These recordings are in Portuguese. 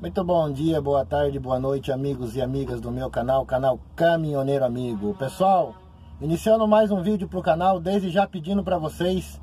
Muito bom dia, boa tarde, boa noite, amigos e amigas do meu canal, canal Caminhoneiro Amigo. Pessoal, iniciando mais um vídeo para o canal, desde já pedindo para vocês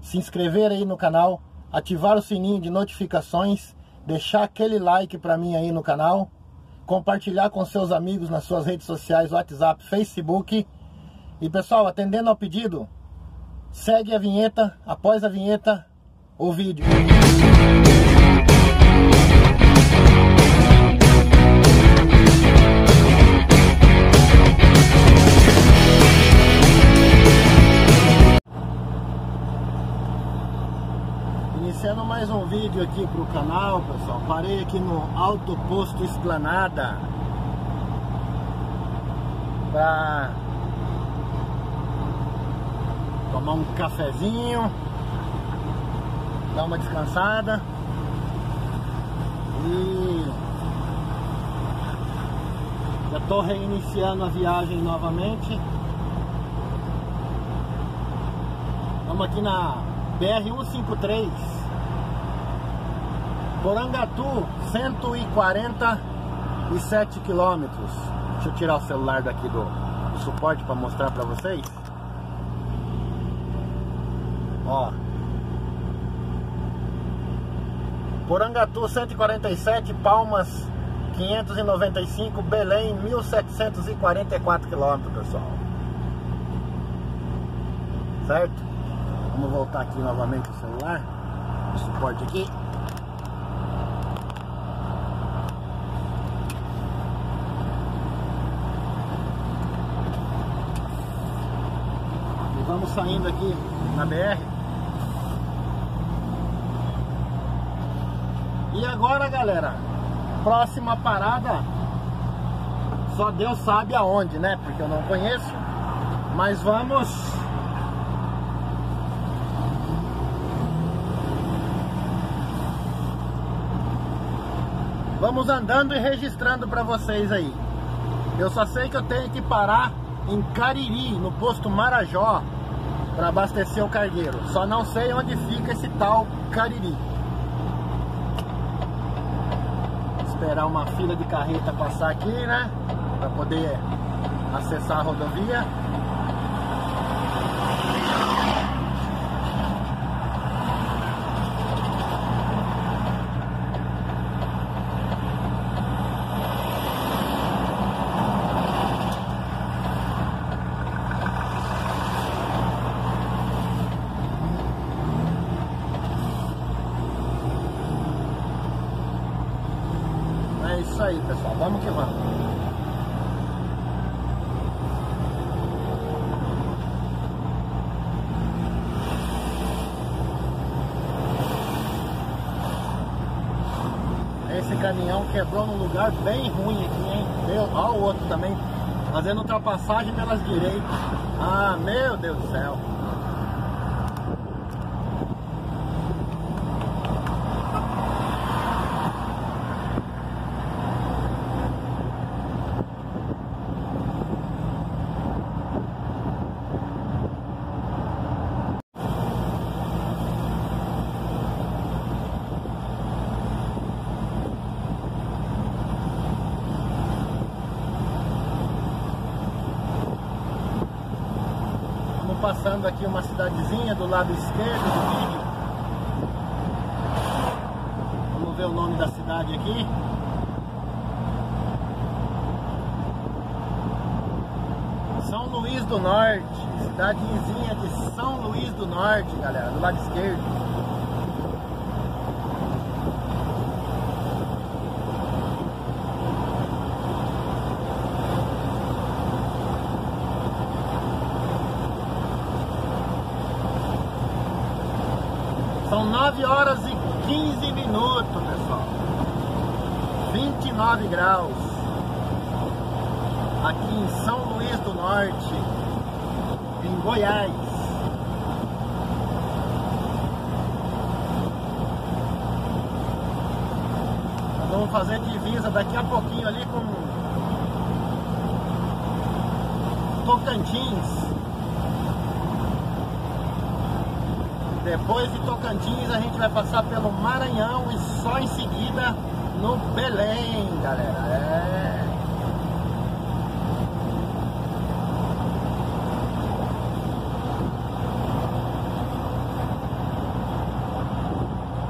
se inscrever aí no canal, ativar o sininho de notificações, deixar aquele like para mim aí no canal, compartilhar com seus amigos nas suas redes sociais, WhatsApp, Facebook. E pessoal, atendendo ao pedido, segue a vinheta, após a vinheta, o vídeo. Iniciando mais um vídeo aqui pro canal, pessoal. Parei aqui no Alto Posto Esplanada pra tomar um cafezinho, dar uma descansada e já tô reiniciando a viagem novamente. Estamos aqui na BR-153 Porangatu 147 quilômetros Deixa eu tirar o celular daqui do, do suporte para mostrar para vocês Ó Porangatu 147 Palmas 595 Belém 1744 quilômetros pessoal Certo? Vamos voltar aqui novamente o celular. O suporte aqui. E vamos saindo aqui na BR. E agora, galera, próxima parada. Só Deus sabe aonde, né? Porque eu não conheço. Mas vamos Vamos andando e registrando para vocês aí. Eu só sei que eu tenho que parar em Cariri, no posto Marajó, para abastecer o cargueiro. Só não sei onde fica esse tal Cariri. Esperar uma fila de carreta passar aqui, né? Para poder acessar a rodovia. É isso aí, pessoal. Vamos que vamos. Esse caminhão quebrou num lugar bem ruim aqui, hein? Meu, ó o outro também, fazendo ultrapassagem pelas direitas. Ah, meu Deus do céu. Passando aqui uma cidadezinha do lado esquerdo do vídeo. Vamos ver o nome da cidade aqui. São Luís do Norte, cidadezinha de São Luís do Norte, galera, do lado esquerdo. São 9 horas e 15 minutos, pessoal. 29 graus. Aqui em São Luís do Norte, em Goiás. Vamos fazer divisa daqui a pouquinho ali com Tocantins. Depois de Tocantins a gente vai passar pelo Maranhão e só em seguida no Belém, galera. É.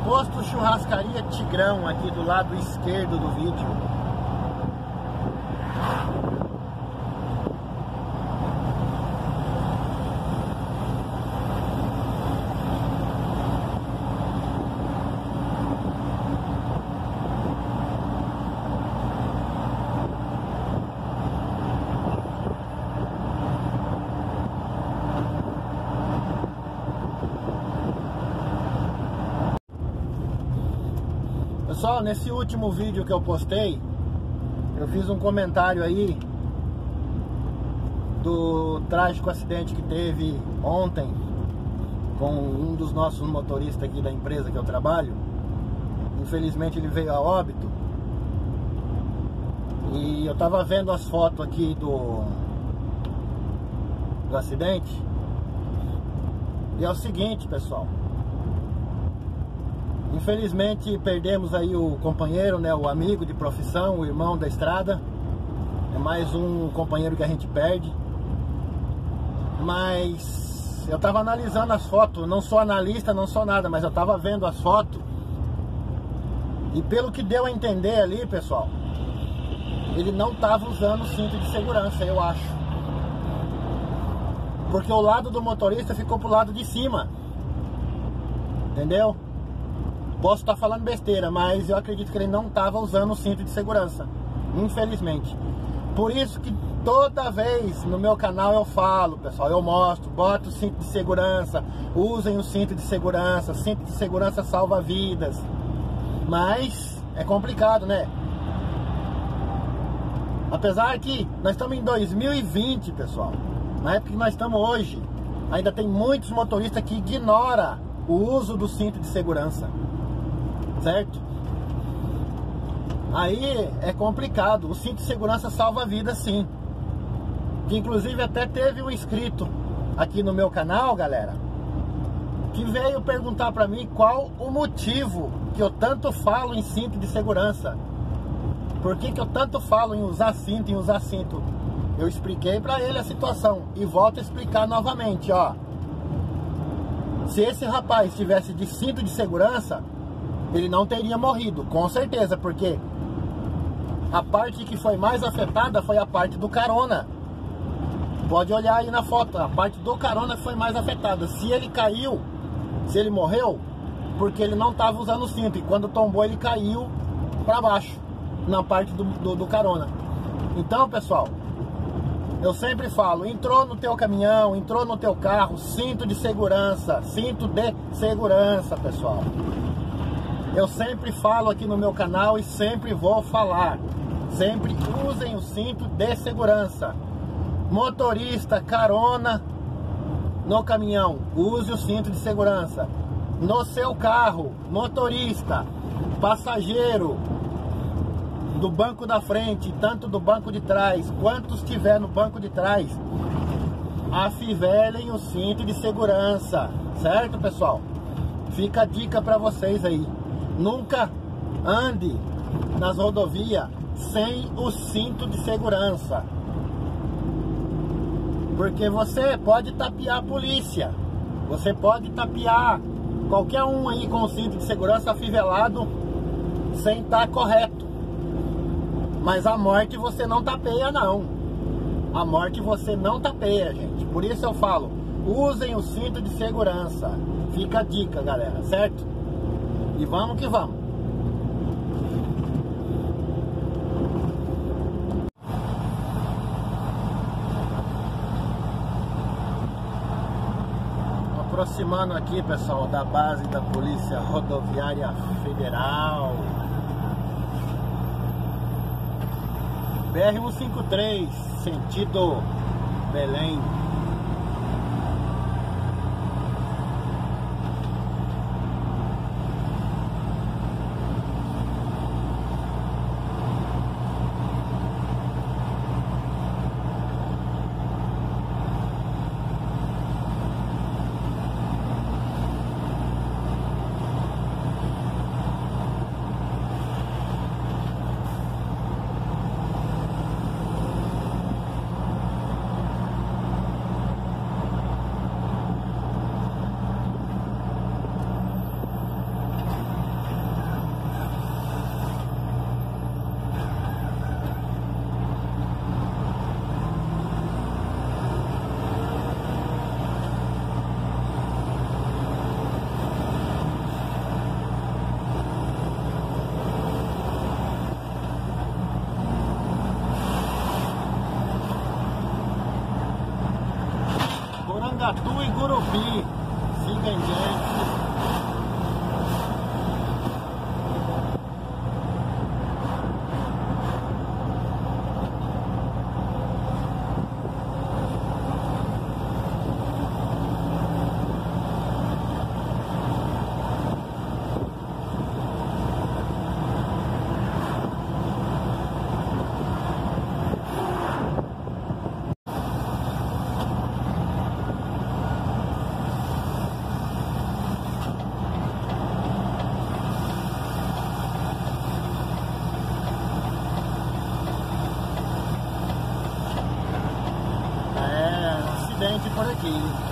Posto Churrascaria Tigrão aqui do lado esquerdo do vídeo. Pessoal, nesse último vídeo que eu postei, eu fiz um comentário aí do trágico acidente que teve ontem com um dos nossos motoristas aqui da empresa que eu trabalho. Infelizmente ele veio a óbito. E eu tava vendo as fotos aqui do, do acidente. E é o seguinte, pessoal. Infelizmente perdemos aí o companheiro, né, o amigo de profissão, o irmão da estrada. É mais um companheiro que a gente perde. Mas eu estava analisando as fotos, não sou analista, não sou nada, mas eu estava vendo as fotos. E pelo que deu a entender ali, pessoal, ele não estava usando cinto de segurança, eu acho. Porque o lado do motorista ficou pro lado de cima. Entendeu? Posso estar falando besteira, mas eu acredito que ele não estava usando o cinto de segurança. Infelizmente. Por isso que toda vez no meu canal eu falo, pessoal, eu mostro, bota o cinto de segurança, usem o cinto de segurança, cinto de segurança salva vidas. Mas é complicado, né? Apesar que nós estamos em 2020, pessoal. Na época que nós estamos hoje, ainda tem muitos motoristas que ignoram o uso do cinto de segurança certo? Aí é complicado. O cinto de segurança salva a vida sim. Que inclusive até teve um inscrito aqui no meu canal, galera, que veio perguntar para mim qual o motivo que eu tanto falo em cinto de segurança. Por que, que eu tanto falo em usar cinto, em usar cinto? Eu expliquei para ele a situação e volto a explicar novamente, ó. Se esse rapaz tivesse de cinto de segurança, ele não teria morrido, com certeza, porque a parte que foi mais afetada foi a parte do carona. Pode olhar aí na foto, a parte do carona foi mais afetada. Se ele caiu, se ele morreu, porque ele não estava usando o cinto e quando tombou ele caiu para baixo, na parte do, do, do carona. Então, pessoal, eu sempre falo, entrou no teu caminhão, entrou no teu carro, cinto de segurança, cinto de segurança, pessoal. Eu sempre falo aqui no meu canal e sempre vou falar. Sempre usem o cinto de segurança. Motorista, carona no caminhão, use o cinto de segurança. No seu carro, motorista, passageiro do banco da frente, tanto do banco de trás, quanto estiver no banco de trás, afivelem o cinto de segurança, certo, pessoal? Fica a dica para vocês aí. Nunca ande nas rodovias sem o cinto de segurança. Porque você pode tapear a polícia. Você pode tapear qualquer um aí com o cinto de segurança afivelado sem estar correto. Mas a morte você não tapeia não. A morte você não tapeia, gente. Por isso eu falo, usem o cinto de segurança. Fica a dica, galera, certo? E vamos que vamos. Aproximando aqui, pessoal, da base da Polícia Rodoviária Federal. BR-153, sentido Belém. Botucatu e Gurupi. Siga em diante. acidente por aqui.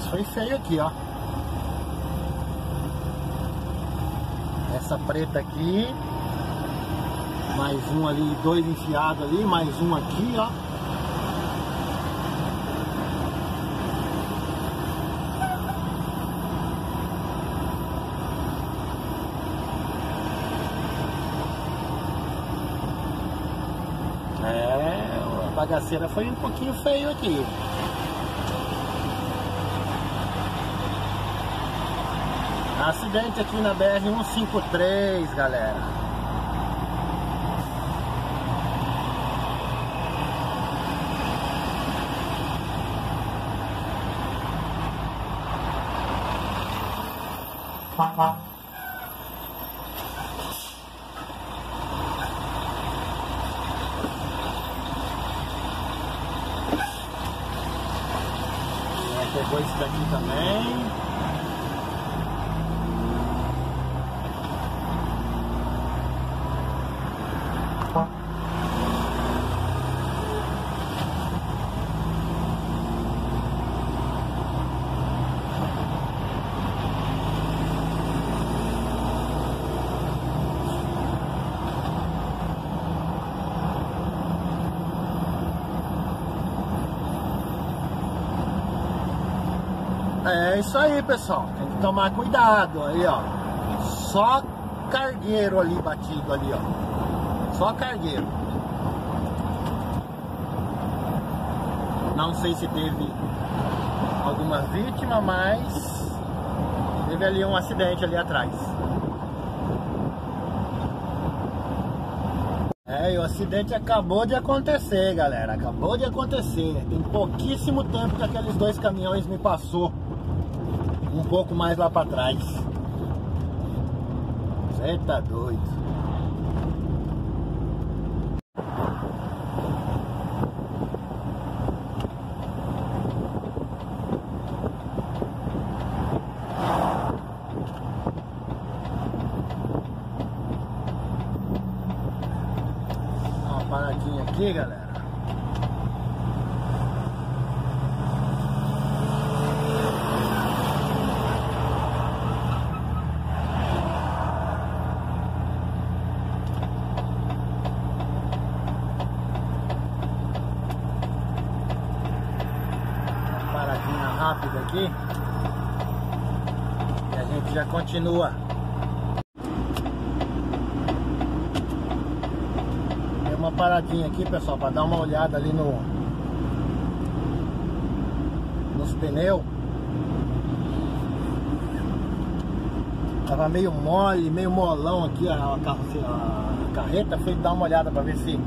Negócio foi feio aqui, ó. Essa preta aqui. Mais um ali, dois enfiados ali, mais um aqui, ó. É, a bagaceira foi um pouquinho feio aqui. Acidente aqui na BR-153, galera. Pegou esse daqui também. É isso aí, pessoal. Tem que tomar cuidado aí, ó. Só cargueiro ali batido ali, ó. Só cargueiro. Não sei se teve alguma vítima, mas teve ali um acidente ali atrás. É, e o acidente acabou de acontecer, galera. Acabou de acontecer. Tem pouquíssimo tempo que aqueles dois caminhões me passou pouco mais lá para trás. Você tá doido. Paradinha aqui, galera. rápida aqui. E a gente já continua. Tem uma paradinha aqui, pessoal, para dar uma olhada ali no nos pneus. Tava meio mole, meio molão aqui a, a, a carreta. Fui dar uma olhada para ver se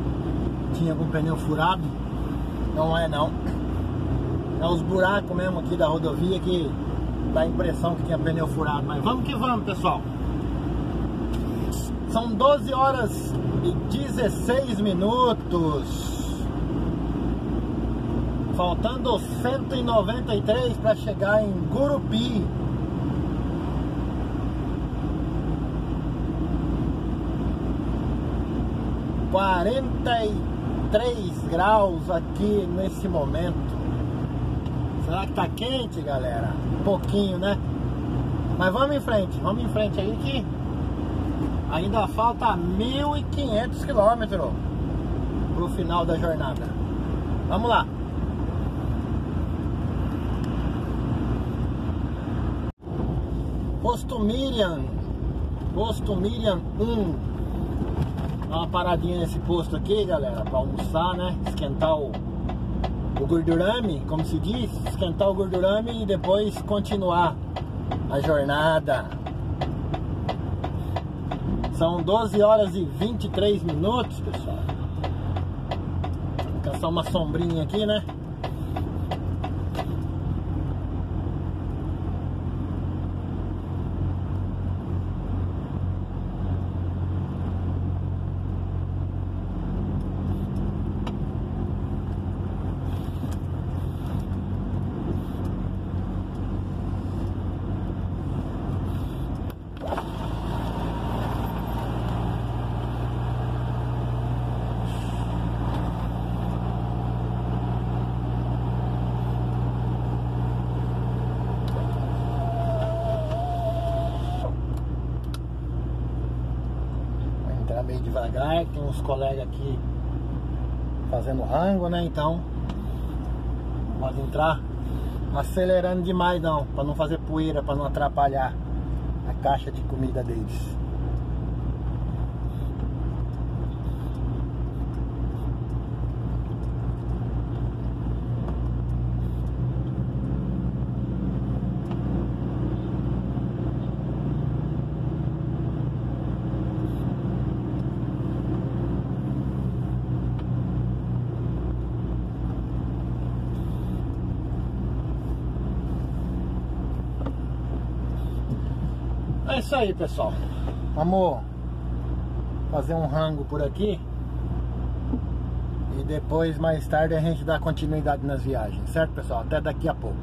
tinha algum pneu furado. Não é não. É os buracos mesmo aqui da rodovia que dá a impressão que tinha pneu furado, mas vamos que vamos, pessoal. São 12 horas e 16 minutos. Faltando 193 para chegar em Gurupi. Quarenta e três graus aqui nesse momento. Será que tá quente, galera? Um pouquinho, né? Mas vamos em frente, vamos em frente aí que ainda falta 1.500 quilômetros pro final da jornada. Vamos lá. Posto Miriam. Posto Miriam 1. Dá uma paradinha nesse posto aqui, galera, para almoçar, né? Esquentar o, o gordurame, como se diz, esquentar o gordurame e depois continuar a jornada. São 12 horas e 23 minutos, pessoal. Vou caçar uma sombrinha aqui, né? meio tem uns colegas aqui fazendo rango, né? Então, pode entrar acelerando demais não, para não fazer poeira, para não atrapalhar a caixa de comida deles. Isso aí, pessoal. Vamos fazer um rango por aqui. E depois, mais tarde, a gente dá continuidade nas viagens, certo, pessoal? Até daqui a pouco.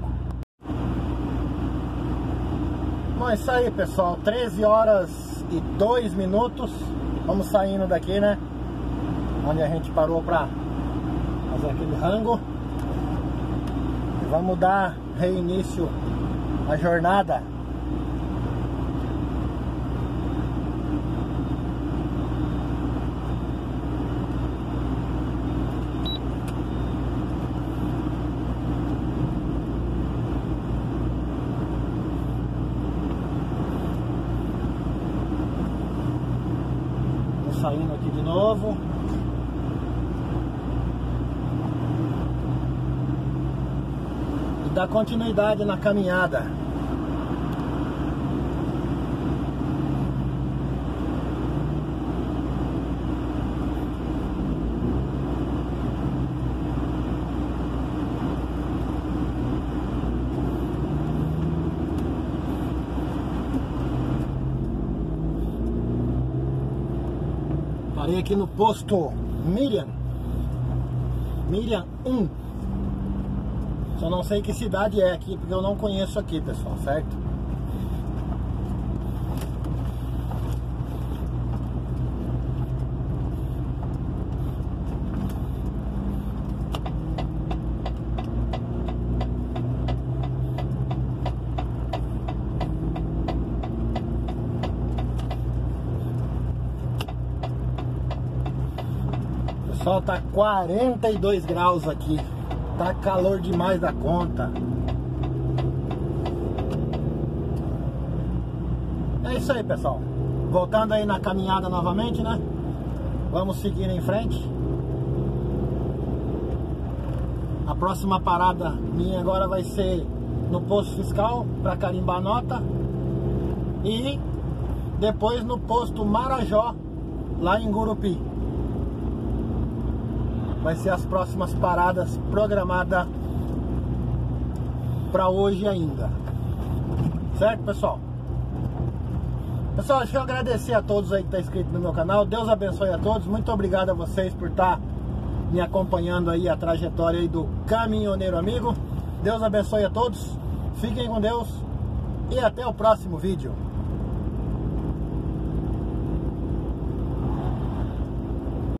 Bom, é isso aí, pessoal. 13 horas e 2 minutos. Vamos saindo daqui, né? Onde a gente parou pra fazer aquele rango. E vamos dar reinício à jornada. saindo aqui de novo. E dar continuidade na caminhada. Parei aqui no posto Miriam. Miriam 1. Só não sei que cidade é aqui, porque eu não conheço aqui, pessoal, certo? Pessoal, tá 42 graus aqui. Tá calor demais da conta. É isso aí, pessoal. Voltando aí na caminhada novamente, né? Vamos seguir em frente. A próxima parada minha agora vai ser no posto fiscal para carimbar a nota. E depois no posto Marajó, lá em Gurupi vai ser as próximas paradas programadas para hoje ainda. Certo, pessoal? Pessoal, deixa eu agradecer a todos aí que tá inscritos no meu canal. Deus abençoe a todos. Muito obrigado a vocês por estar tá me acompanhando aí a trajetória aí do caminhoneiro amigo. Deus abençoe a todos. Fiquem com Deus e até o próximo vídeo.